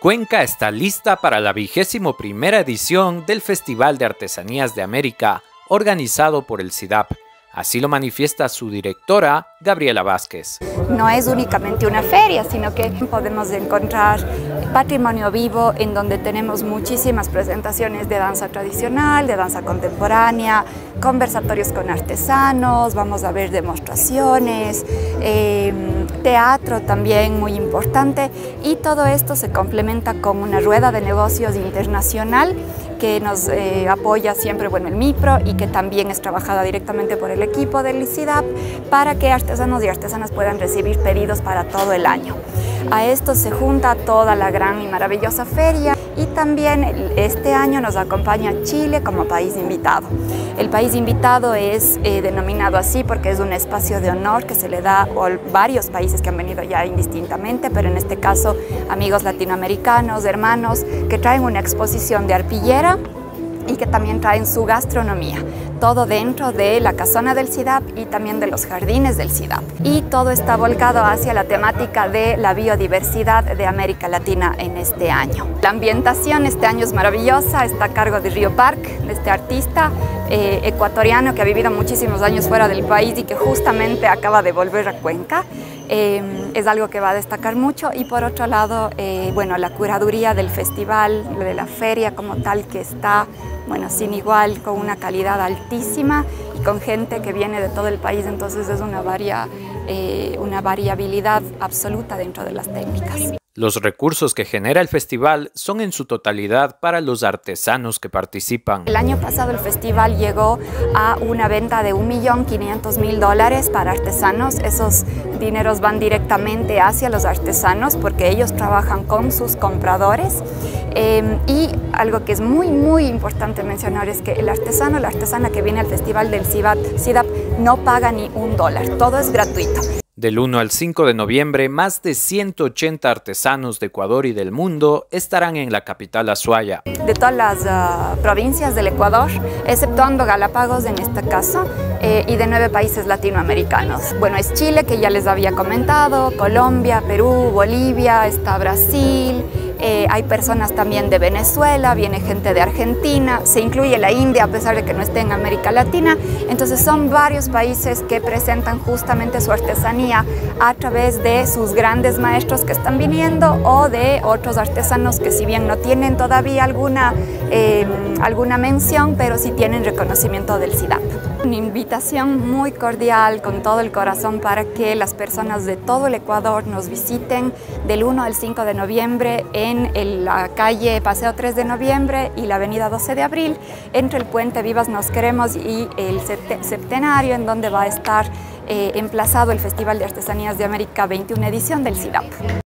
Cuenca está lista para la vigésimo primera edición del Festival de Artesanías de América, organizado por el CIDAP. Así lo manifiesta su directora, Gabriela Vázquez. No es únicamente una feria, sino que podemos encontrar patrimonio vivo en donde tenemos muchísimas presentaciones de danza tradicional, de danza contemporánea, conversatorios con artesanos, vamos a ver demostraciones, em, teatro también muy importante y todo esto se complementa con una rueda de negocios internacional que nos eh, apoya siempre bueno, el MIPRO y que también es trabajada directamente por el equipo del ICIDAP para que artesanos y artesanas puedan recibir pedidos para todo el año. A esto se junta toda la gran y maravillosa feria y también este año nos acompaña Chile como país invitado. El país invitado es eh, denominado así porque es un espacio de honor que se le da a varios países que han venido ya indistintamente, pero en este caso amigos latinoamericanos, hermanos, que traen una exposición de arpillera y que también traen su gastronomía. Todo dentro de la casona del CIDAP y también de los jardines del CIDAP. Y todo está volcado hacia la temática de la biodiversidad de América Latina en este año. La ambientación este año es maravillosa, está a cargo de Río Park, de este artista eh, ecuatoriano que ha vivido muchísimos años fuera del país y que justamente acaba de volver a Cuenca. Em, es algo que va a destacar mucho y por otro lado, eh, bueno, la curaduría del festival, de la feria como tal que está, bueno, sin igual, con una calidad altísima y con gente que viene de todo el país, entonces es una, varia, eh, una variabilidad absoluta dentro de las técnicas. Los recursos que genera el festival son en su totalidad para los artesanos que participan. El año pasado el festival llegó a una venta de 1.500.000 dólares para artesanos. Esos dineros van directamente hacia los artesanos porque ellos trabajan con sus compradores. Em, y algo que es muy, muy importante mencionar es que el artesano, la artesana que viene al festival del CIDAP no paga ni un dólar, todo es gratuito. Del 1 al 5 de noviembre, más de 180 artesanos de Ecuador y del mundo estarán en la capital Azuaya. De todas las ah, provincias del Ecuador, exceptuando Galápagos en este caso, eh, y de nueve países latinoamericanos. Bueno, es Chile, que ya les había comentado, Colombia, Perú, Bolivia, está Brasil, eh, hay personas también de Venezuela, viene gente de Argentina, se incluye la India a pesar de que no esté en América Latina. Entonces son varios países que presentan justamente su artesanía a través de sus grandes maestros que están viniendo o de otros artesanos que si bien no tienen todavía alguna, eh, alguna mención, pero sí tienen reconocimiento del SIDAP. Una invitación muy cordial con todo el corazón para que las personas de todo el Ecuador nos visiten del 1 al 5 de noviembre en la calle Paseo 3 de noviembre y la avenida 12 de abril, entre el puente Vivas Nos Queremos y el Septenario, en donde va a estar eh, emplazado el Festival de Artesanías de América 21 edición del CIDAP.